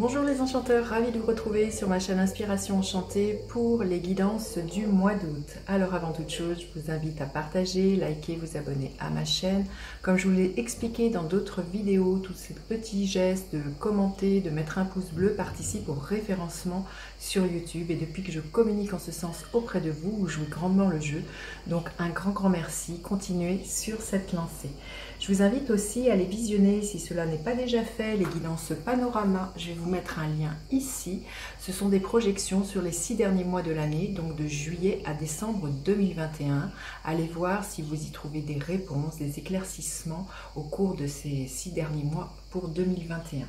Bonjour les enchanteurs, ravi de vous retrouver sur ma chaîne Inspiration Enchantée pour les guidances du mois d'août. Alors avant toute chose, je vous invite à partager, liker, vous abonner à ma chaîne. Comme je vous l'ai expliqué dans d'autres vidéos, tous ces petits gestes de commenter, de mettre un pouce bleu participent au référencement sur YouTube. Et depuis que je communique en ce sens auprès de vous, je joue grandement le jeu. Donc un grand grand merci, continuez sur cette lancée. Je vous invite aussi à les visionner si cela n'est pas déjà fait, les guidances panorama. Je vais vous mettre un lien ici. Ce sont des projections sur les six derniers mois de l'année, donc de juillet à décembre 2021. Allez voir si vous y trouvez des réponses, des éclaircissements au cours de ces six derniers mois pour 2021.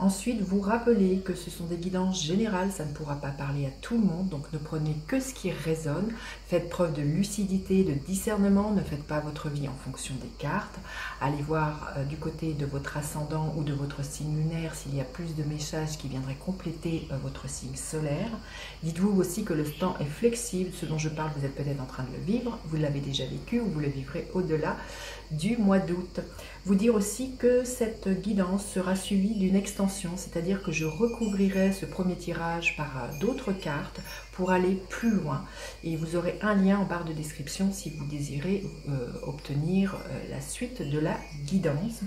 Ensuite, vous rappelez que ce sont des guidances générales, ça ne pourra pas parler à tout le monde, donc ne prenez que ce qui résonne. Faites preuve de lucidité, de discernement, ne faites pas votre vie en fonction des cartes. Allez voir euh, du côté de votre ascendant ou de votre signe lunaire s'il y a plus de messages qui viendraient compléter euh, votre signe solaire. Dites-vous aussi que le temps est flexible, ce dont je parle, vous êtes peut-être en train de le vivre, vous l'avez déjà vécu ou vous le vivrez au-delà du mois d'août. Vous dire aussi que cette guidance sera suivie d'une extension, c'est-à-dire que je recouvrirai ce premier tirage par euh, d'autres cartes pour aller plus loin. Et vous aurez un lien en barre de description si vous désirez euh, obtenir euh, la suite de la guidance.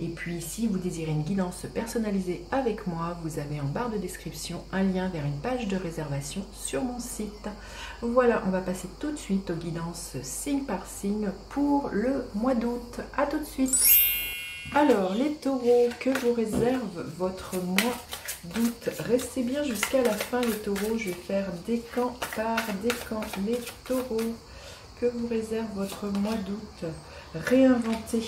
Et puis si vous désirez une guidance personnalisée avec moi, vous avez en barre de description un lien vers une page de réservation sur mon site. Voilà, on va passer tout de suite aux guidances signe par signe pour le mois d'août. A tout de suite Alors, les taureaux, que vous réserve votre mois d'août? Restez bien jusqu'à la fin les taureaux, je vais faire décan par décan les taureaux. Que vous réserve votre mois d'août? Réinventer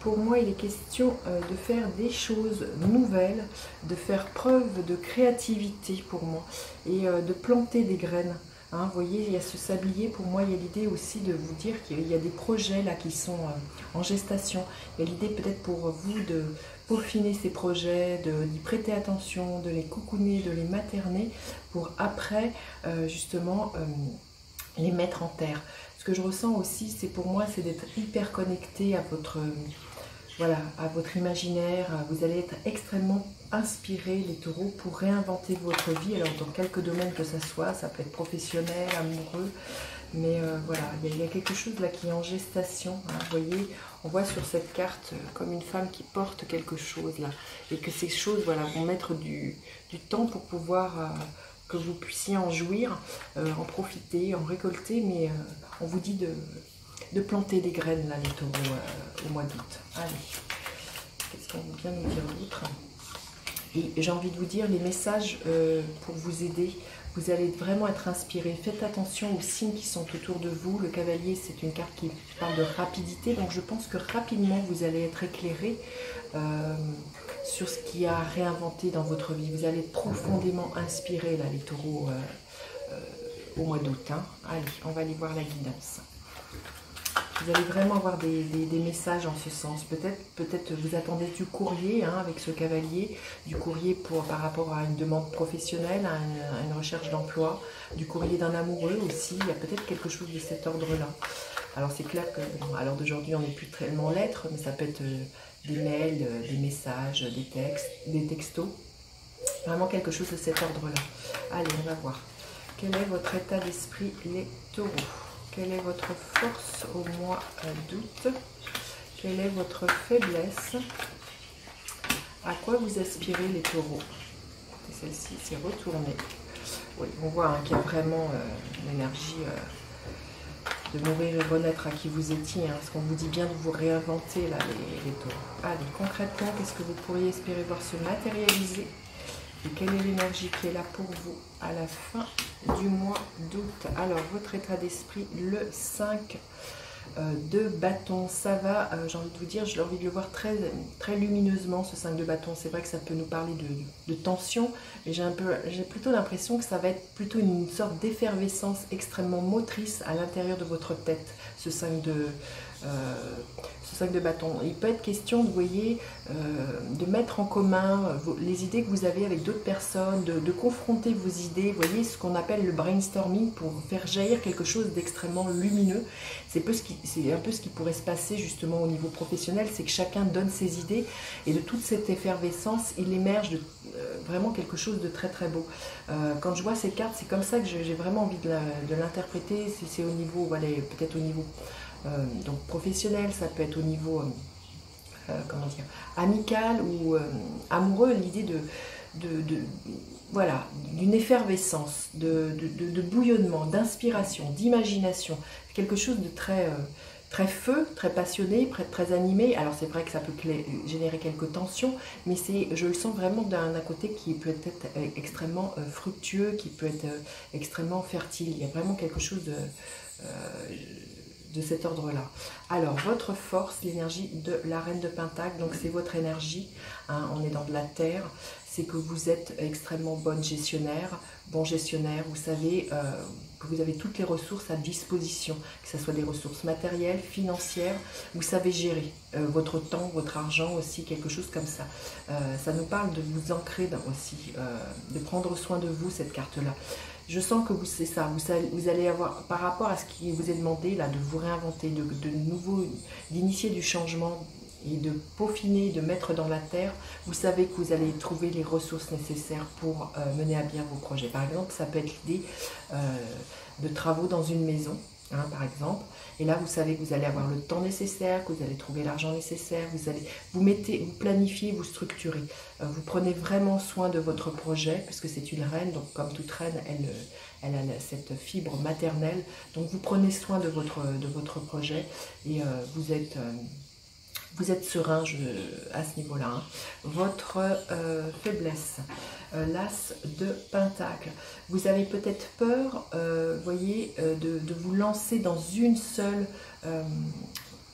pour moi, il est question euh, de faire des choses nouvelles, de faire preuve de créativité pour moi et euh, de planter des graines. Hein. vous voyez, il y a ce sablier, pour moi, il y a l'idée aussi de vous dire qu'il y a des projets là qui sont euh, en gestation. Il y a l'idée peut-être pour vous de peaufiner ces projets, d'y prêter attention, de les coucouner, de les materner, pour après, justement, les mettre en terre. Ce que je ressens aussi, c'est pour moi, c'est d'être hyper connecté à votre voilà, à votre imaginaire. Vous allez être extrêmement inspiré, les taureaux, pour réinventer votre vie. Alors, dans quelques domaines que ce soit, ça peut être professionnel, amoureux. Mais euh, voilà, il y, a quelque chose là qui est en gestation. Hein. vous voyez, on voit sur cette carte euh, comme une femme qui porte quelque chose là. Et que ces choses voilà, vont mettre du, temps pour pouvoir euh, que vous puissiez en jouir, en profiter, en récolter. Mais on vous dit de, de planter des graines, là, les taureaux, euh, au mois d'août. Allez, qu'est-ce qu'on bien nous dire d'autre Et j'ai envie de vous dire, les messages euh, pour vous aider, vous allez vraiment être inspiré. Faites attention aux signes qui sont autour de vous. Le cavalier, c'est une carte qui parle de rapidité, donc je pense que rapidement, vous allez être éclairé euh, sur ce qui a réinventé dans votre vie. Vous allez profondément inspiré, là, les taureaux, au mois d'août. Hein. Allez, on va aller voir la guidance. Vous allez vraiment avoir des, messages en ce sens. Peut-être peut-être vous attendez du courrier hein, avec ce cavalier, du courrier pour, par rapport à une demande professionnelle, à une, recherche d'emploi, du courrier d'un amoureux aussi. Il y a peut-être quelque chose de cet ordre-là. Alors c'est clair que l'heure d'aujourd'hui on n'est plus tellement lettres, mais ça peut être euh, des mails, euh, des messages, des textes, des textos. Vraiment quelque chose de cet ordre-là. Allez, on va voir. Quel est votre état d'esprit, les taureaux? Quelle est votre force au mois d'août? Quelle est votre faiblesse? À quoi vous aspirez les taureaux? Celle-ci s'est retournée. Oui, on voit hein, qu'il y a vraiment euh, l'énergie euh, de mourir et renaître à qui vous étiez. Hein, parce qu'on vous dit bien de vous réinventer là, les, les taureaux. Allez, concrètement, qu'est-ce que vous pourriez espérer voir se matérialiser? Et quelle est l'énergie qui est là pour vous à la fin du mois d'août Alors, votre état d'esprit, le 5 euh, de bâton, ça va, euh, j'ai envie de vous dire, j'ai envie de le voir très, très lumineusement, ce 5 de bâton. C'est vrai que ça peut nous parler de, tension, mais j'ai j'ai plutôt l'impression que ça va être plutôt une sorte d'effervescence extrêmement motrice à l'intérieur de votre tête, ce 5 de, ce 5 de bâton. Il peut être question, voyez, de mettre en commun les idées que vous avez avec d'autres personnes, de, confronter vos idées, voyez, ce qu'on appelle le brainstorming pour faire jaillir quelque chose d'extrêmement lumineux. C'est un peu ce qui pourrait se passer justement au niveau professionnel, c'est que chacun donne ses idées et de toute cette effervescence, il émerge vraiment quelque chose de très très beau. quand je vois ces cartes, c'est comme ça que j'ai vraiment envie de l'interpréter. C'est au niveau, voilà, peut-être au niveau euh, donc professionnel, ça peut être au niveau euh, euh, amical ou amoureux, l'idée de, de, voilà, d'une effervescence, de, bouillonnement, d'inspiration, d'imagination, quelque chose de très très feu, très passionné, très animé. Alors c'est vrai que ça peut générer quelques tensions, mais c'est, je le sens vraiment d'un côté qui peut être extrêmement euh, fructueux, qui peut être euh, extrêmement fertile. Il y a vraiment quelque chose de, euh, de cet ordre-là. Alors, votre force, l'énergie de la reine de Pentacle, donc c'est votre énergie, hein, on est dans de la terre, c'est que vous êtes extrêmement bonne gestionnaire, bon gestionnaire, vous savez euh, que vous avez toutes les ressources à disposition, que ce soit des ressources matérielles, financières, vous savez gérer euh, votre temps, votre argent aussi, quelque chose comme ça. Euh, ça nous parle de vous ancrer aussi, de prendre soin de vous, cette carte-là. Je sens que vous, c'est ça, vous, vous, allez avoir, par rapport à ce qui vous est demandé, là, de vous réinventer, de, nouveau, d'initier du changement, et de peaufiner, de mettre dans la terre, vous savez que vous allez trouver les ressources nécessaires pour euh, mener à bien vos projets. Par exemple, ça peut être l'idée euh, de travaux dans une maison, par exemple. Et là, vous savez que vous allez avoir le temps nécessaire, que vous allez trouver l'argent nécessaire, vous allez vous mettez, vous planifiez, vous structurez. Euh, vous prenez vraiment soin de votre projet, puisque c'est une reine, donc comme toute reine, elle, elle a cette fibre maternelle. Donc vous prenez soin de votre, de votre projet et vous êtes vous êtes serein à ce niveau-là. Hein. Votre euh, faiblesse, euh, l'as de Pentacle. Vous avez peut-être peur, euh, voyez, de, vous lancer dans une seule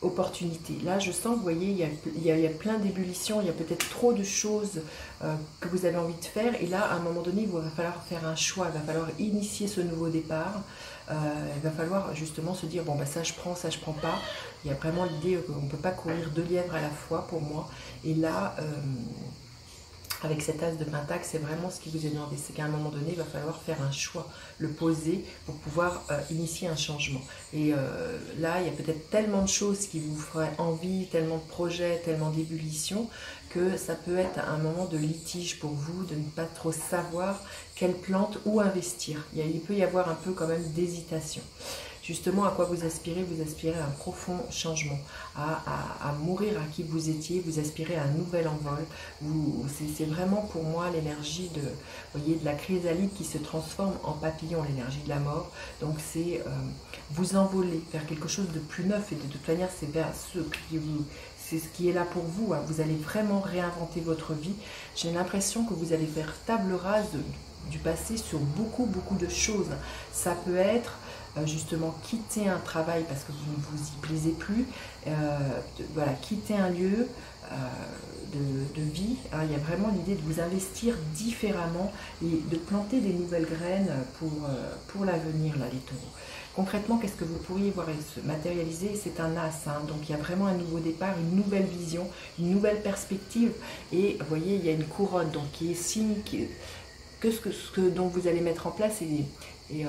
opportunité. Là, je sens, vous voyez, il y a, plein d'ébullitions, il y a peut-être trop de choses que vous avez envie de faire. Et là, à un moment donné, il va falloir faire un choix, il va falloir initier ce nouveau départ. Euh, il va falloir justement se dire, bon, bah, ça je prends, ça je prends pas. Il y a vraiment l'idée qu'on ne peut pas courir deux lièvres à la fois pour moi. Et là, euh, avec cet as de pentacle, c'est vraiment ce qui vous est. C'est qu'à un moment donné, il va falloir faire un choix, le poser pour pouvoir euh, initier un changement. Et là, il y a peut-être tellement de choses qui vous feraient envie, tellement de projets, tellement d'ébullition, que ça peut être un moment de litige pour vous, de ne pas trop savoir quelle plante, où investir. Il, peut y avoir un peu quand même d'hésitation. Justement, à quoi vous aspirez Vous aspirez à un profond changement, à, mourir à qui vous étiez, vous aspirez à un nouvel envol. C'est vraiment pour moi l'énergie de, de la chrysalide qui se transforme en papillon, l'énergie de la mort. Donc c'est euh, vous envoler vers quelque chose de plus neuf et de toute manière c'est vers ce qui est là pour vous. Hein. Vous allez vraiment réinventer votre vie. J'ai l'impression que vous allez faire table rase du passé sur beaucoup, beaucoup de choses. Ça peut être justement quitter un travail parce que vous ne vous y plaisez plus, euh, voilà, quitter un lieu euh, de, vie. Hein. il y a vraiment l'idée de vous investir différemment et de planter des nouvelles graines pour, l'avenir, là, les taureaux. Concrètement, qu'est-ce que vous pourriez voir se matérialiser? C'est un as, hein. donc il y a vraiment un nouveau départ, une nouvelle vision, une nouvelle perspective. Et vous voyez, il y a une couronne donc qui est signe que ce, que ce dont vous allez mettre en place est, euh,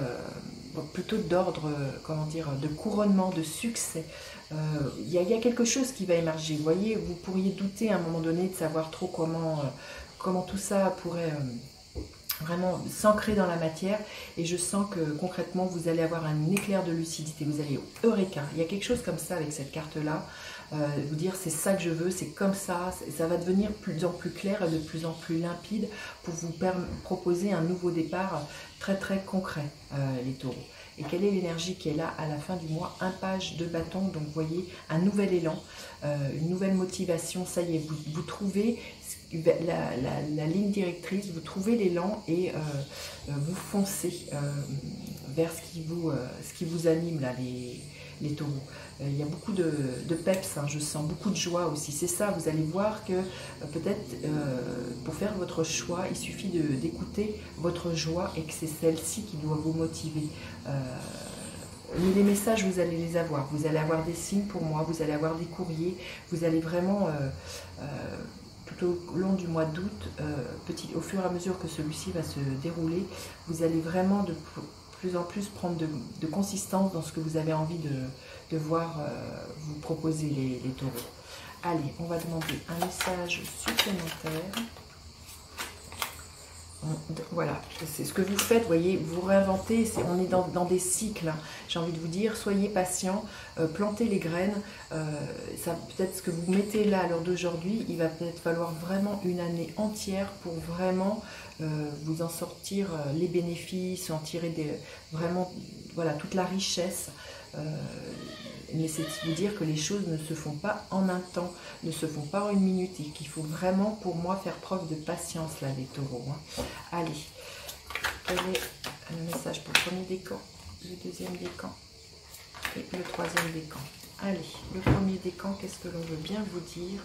plutôt d'ordre, comment dire, de couronnement, de succès. Euh, il, y a, quelque chose qui va émerger. Vous voyez, vous pourriez douter à un moment donné de savoir trop comment, euh, comment tout ça pourrait vraiment s'ancrer dans la matière. Et je sens que concrètement vous allez avoir un éclair de lucidité, vous allez eureka, il y a quelque chose comme ça avec cette carte là, euh, vous dire c'est ça que je veux, c'est comme ça, ça va devenir de plus en plus clair et de plus en plus limpide pour vous proposer un nouveau départ très très concret euh, les taureaux. Et quelle est l'énergie qui est là à la fin du mois? Un page de bâton, donc vous voyez un nouvel élan, euh, une nouvelle motivation, ça y est, vous, trouvez la, ligne directrice, vous trouvez l'élan et euh, vous foncez vers ce qui vous, ce qui vous anime, là, les taureaux. il y a beaucoup de, peps, hein, je sens beaucoup de joie aussi. C'est ça, vous allez voir que peut-être pour faire votre choix, il suffit d'écouter votre joie et que c'est celle-ci qui doit vous motiver les messages, vous allez les avoir. Vous allez avoir des signes pour moi, vous allez avoir des courriers, vous allez vraiment, tout au long du mois d'août, au fur et à mesure que celui-ci va se dérouler, vous allez vraiment de plus en plus prendre de, consistance dans ce que vous avez envie de, voir vous proposer les, les taureaux. Allez, on va demander un message supplémentaire. Voilà, c'est ce que vous faites, voyez, vous réinventez, on est dans, des cycles, j'ai envie de vous dire, soyez patient, euh, plantez les graines, euh, peut-être ce que vous mettez là à l'heure d'aujourd'hui, il va peut-être falloir vraiment une année entière pour vraiment euh, vous en sortir les bénéfices, en tirer vraiment voilà, toute la richesse mais c'est vous dire que les choses ne se font pas en un temps, ne se font pas en une minute et qu'il faut vraiment pour moi faire preuve de patience là les taureaux. Hein. Allez, quel est le message pour le premier décan, le deuxième décan et le troisième décan? Allez, le premier décan, qu'est-ce que l'on veut bien vous dire?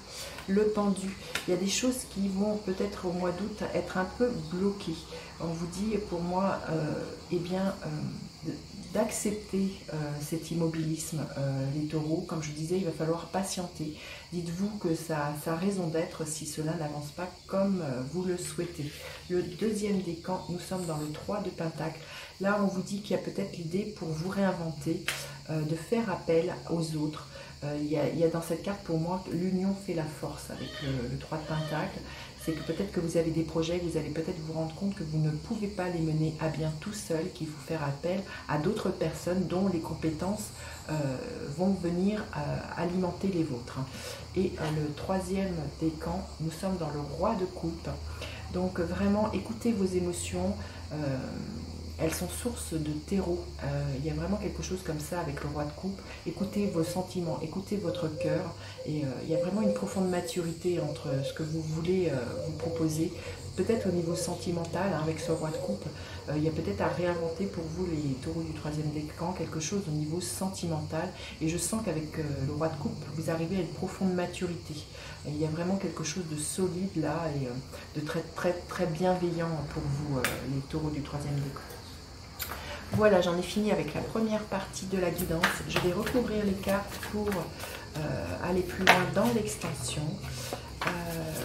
Le pendu. Il y a des choses qui vont peut-être au mois d'août être un peu bloquées. On vous dit pour moi, euh, eh bien, euh, d'accepter euh, cet immobilisme, les taureaux. Comme je disais, il va falloir patienter. Dites-vous que ça, ça a raison d'être si cela n'avance pas comme vous le souhaitez. Le deuxième décan, nous sommes dans le 3 de Pentacle. Là, on vous dit qu'il y a peut-être l'idée pour vous réinventer, de faire appel aux autres. Il y, a, dans cette carte pour moi l'union fait la force avec le, le 3 de Pentacle c'est que peut-être que vous avez des projets, vous allez peut-être vous rendre compte que vous ne pouvez pas les mener à bien tout seul, qu'il faut faire appel à d'autres personnes dont les compétences euh, vont venir euh, alimenter les vôtres. Et euh, le troisième décan, nous sommes dans le roi de coupe. Donc vraiment, écoutez vos émotions elles sont source de terreau. Euh, il y a vraiment quelque chose comme ça avec le roi de coupe. Écoutez vos sentiments, écoutez votre cœur. Et euh, il y a vraiment une profonde maturité entre ce que vous voulez euh, vous proposer. Peut-être au niveau sentimental, hein, avec ce roi de coupe, il y a peut-être à réinventer pour vous, les taureaux du troisième décan, quelque chose au niveau sentimental. Et je sens qu'avec le roi de coupe, vous arrivez à une profonde maturité. il y a vraiment quelque chose de solide là et de très, très, très bienveillant pour vous, les taureaux du troisième décan. Voilà, j'en ai fini avec la première partie de la guidance. Je vais recouvrir les cartes pour euh, aller plus loin dans l'extension. Euh,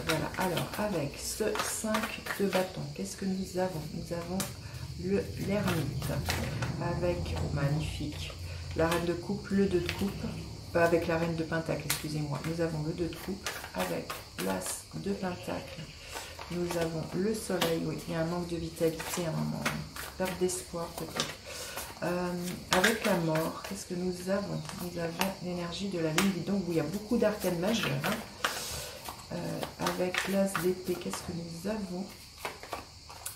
voilà, alors avec ce 5 de bâton, qu'est-ce que nous avons? Nous avons l'ermite avec, oh, magnifique, la reine de coupe, le 2 de coupe, pas avec la reine de pentacle, excusez-moi. Nous avons le 2 de coupe avec l'as de pentacle, nous avons le soleil, oui, il y a un manque de vitalité un moment, perte d'espoir peut-être. Euh, avec la mort, qu'est-ce que nous avons? Nous avons l'énergie de la lune, donc où il y a beaucoup d'arcanes majeures. Hein. Euh, avec l'as d'épée, qu'est-ce que nous avons?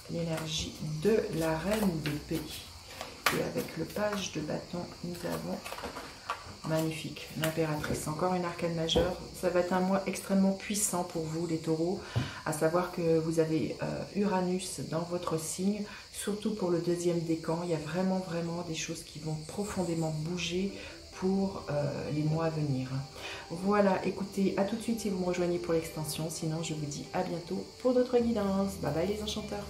L'énergie de la reine d'épée. Et avec le page de bâton, nous avons Magnifique, l'impératrice. Encore une arcane majeure. Ça va être un mois extrêmement puissant pour vous, les taureaux. À savoir que vous avez euh, Uranus dans votre signe. Surtout pour le deuxième décan. Il y a vraiment, vraiment des choses qui vont profondément bouger pour euh, les mois à venir. Voilà, écoutez, à tout de suite si vous me rejoignez pour l'extension. Sinon, je vous dis à bientôt pour d'autres guidances. Bye bye les enchanteurs